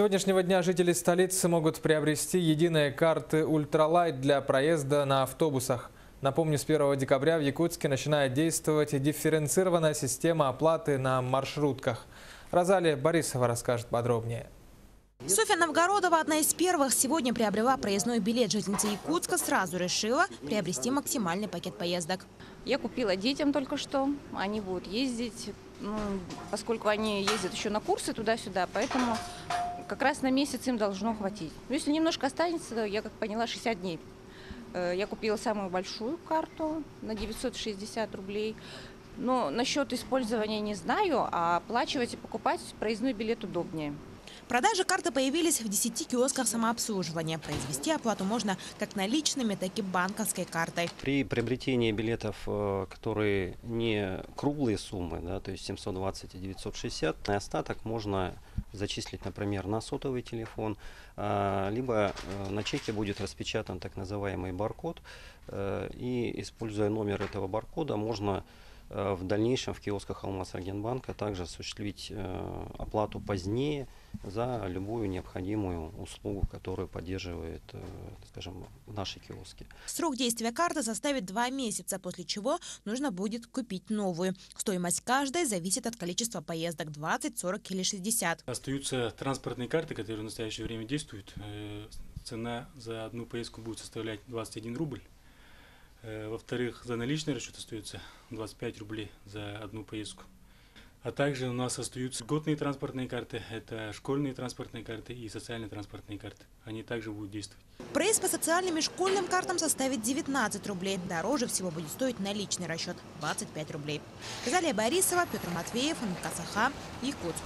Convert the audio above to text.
сегодняшнего дня жители столицы могут приобрести единые карты «Ультралайт» для проезда на автобусах. Напомню, с 1 декабря в Якутске начинает действовать дифференцированная система оплаты на маршрутках. Розалия Борисова расскажет подробнее. Софья Новгородова, одна из первых, сегодня приобрела проездной билет. Жительница Якутска сразу решила приобрести максимальный пакет поездок. Я купила детям только что. Они будут ездить, ну, поскольку они ездят еще на курсы туда-сюда, поэтому как раз на месяц им должно хватить. Но если немножко останется, я как поняла, 60 дней. Э, Я купила самую большую карту на 960 рублей. Но насчет использования не знаю, а оплачивать и покупать проездной билет удобнее. Продажи карты появились в 10 киосках самообслуживания. Произвести оплату можно как наличными, так и банковской картой. При приобретении билетов, э, которые не круглые суммы, да, то есть 720 и 960, на остаток можно зачислить, например, на сотовый телефон, а, либо э, на чеке будет распечатан так называемый баркод, э, и используя номер этого баркода, можно в дальнейшем в киосках Алмаз-Агентбанка также осуществить оплату позднее за любую необходимую услугу, которую поддерживает, э, скажем, наши киоски. Срок действия карты составит два месяца, после чего нужно будет купить новую. Стоимость каждой зависит от количества поездок – 20, 40 или 60. Остаются транспортные карты, которые в настоящее время действуют. Э, Цена за одну поездку будет составлять 21 рубль. Э, Во-вторых, за наличный расчет остается 25 рублей за одну поездку. А также у нас остаются льготные транспортные карты, это школьные транспортные карты и социальные транспортные карты. Они также будут действовать. Проезд по социальным и школьным картам составит 19 рублей. Дороже всего будет стоить наличный расчет – 25 рублей. Розалия Борисова, Петр Матвеев, МКСХ, Якутск.